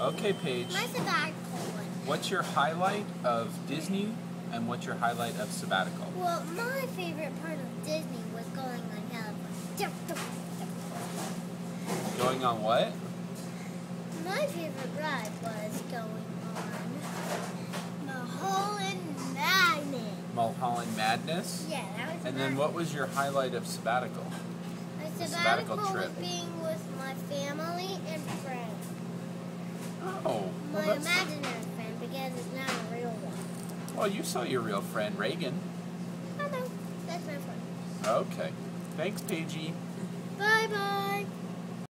Okay, Paige. My sabbatical one. What's your highlight of Disney and what's your highlight of sabbatical? Well, my favorite part of Disney was going on California. Going on what? My favorite ride was going on Mulholland Magnet. Mulholland Madness? Yeah, that was And then what was your highlight of sabbatical? my sabbatical, sabbatical trip? was being with my family and friends. Oh, My well, that's, imaginary friend because it's not a real one. well, you saw your real friend, Reagan. Oh no, that's my friend. Okay. Thanks, Paigey. Bye bye.